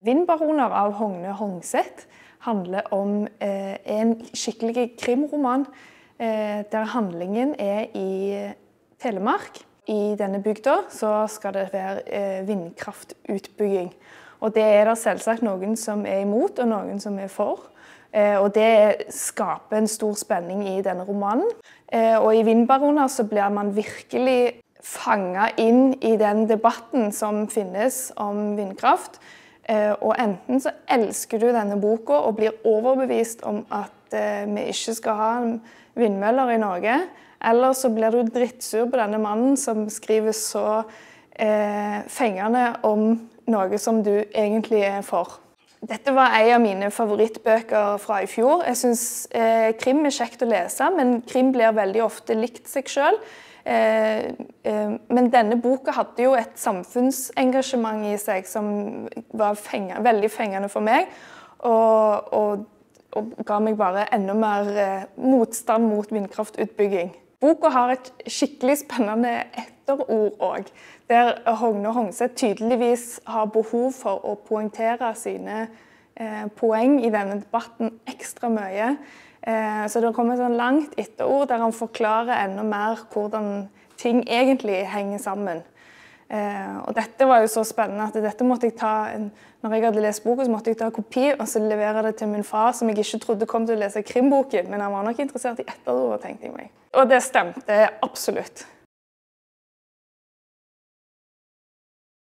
'Vindbaroner' av Hogne Hongseth handler om eh, en skikkelig krimroman eh, der handlingen er i Telemark. I denne bygda så skal det være eh, vindkraftutbygging. Og det er det selvsagt noen som er imot, og noen som er for. Eh, og det skaper en stor spenning i denne romanen. Eh, og i 'Vindbaroner' så blir man virkelig fanga inn i den debatten som finnes om vindkraft. Eh, og enten så elsker du denne boka og blir overbevist om at eh, vi ikke skal ha vindmøller i Norge, eller så blir du drittsur på denne mannen som skriver så eh, fengende om noe som du egentlig er for. Dette var en av mine favorittbøker fra i fjor. Jeg syns eh, krim er kjekt å lese, men krim blir veldig ofte likt seg sjøl. Eh, eh, men denne boka hadde jo et samfunnsengasjement i seg som var fengende, veldig fengende for meg. Og, og, og, ga meg bare enda mer eh, motstand mot vindkraftutbygging. Boka har et skikkelig spennende etterord òg, der Hogne Hongseth tydeligvis har behov for å poengtere sine poeng i denne debatten ekstra mye. Eh, så det kommer et sånn langt etterord der han forklarer enda mer hvordan ting egentlig henger sammen. Eh, og dette var jo så spennende at dette måtte jeg ta en, når jeg hadde lest boka, så måtte jeg ta kopi og så levere det til min far, som jeg ikke trodde kom til å lese krimboken, men han var nok interessert i etterord, tenkte jeg meg. Og det stemte absolutt.